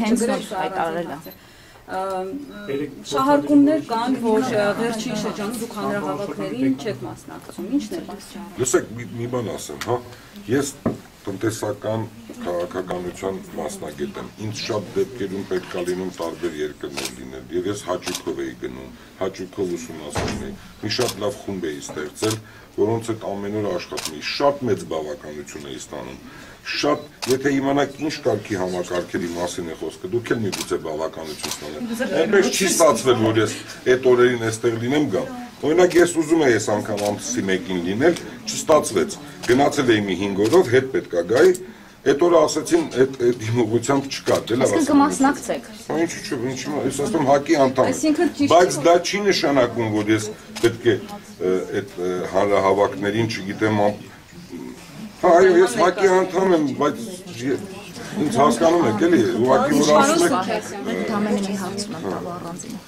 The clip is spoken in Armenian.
Հենց նոր հայտարարել է։ Շահարկումներ կան, որ վերջին շրջանում դուք հանրահավաքներին չեք մասնակցում։ Ինչն է պատճառը։ Լսեք, մի, մի բան ասեմ, հա։ Ես տնտեսական քաղաքականության մասնագետ եմ։ Ինձ շատ դեպքերում պետք է լինում տարբեր երկրներ լինել, եւ ես հաճույքով էի գնում, հաճույքով ուսումնասիրում էի։ Մի շատ լավ խումբ էի ստեղծել, որոնց հետ ամեն օր աշխատում էի, շատ մեծ բավականություն էի ստանում շատ, եթե իմանաք ինչ կարգի համակարգերի մասին է խոսքը, դուք էլ միգուցե բավականություն ստանաք։ Այնպես չի ստացվել, որ ես այդ օրերին այստեղ լինեմ գամ։ Օրինակ ես ուզում եի այս անգամ ամսի 1-ին լինել, չստացվեց։ Գնացել էի մի 5 օրով, հետ պետքա գայի, Այդ օրը ասացին, այդ այդ իմ ուղությամբ չկա, դե լավ ասեմ։ Իսկ կմասնակցեք։ Հա ինչի՞ չէ, ինչի՞ ես ասում հակի անդամ ճիշտ Բայց դա չի նշանակում, որ ես պետք է այդ հանրահավաքներին, չգիտեմ, Հա, այո, ես հակի անդամ եմ, բայց ինձ հասկանում եք, էլի, ուղղակի որ ասում եք, Այդ ամենը մի հարցում եմ տալու առանձին։